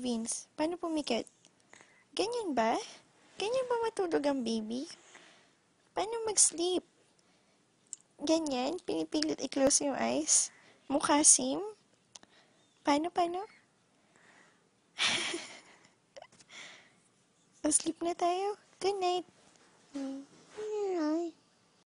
Vince? Paano pumikit? Ganyan ba? Ganyan ba matulog ang baby? Paano mag-sleep? Ganyan? Pinipilit i-close yung eyes? Mukha sim? Paano, paano? o, sleep na tayo. Good night.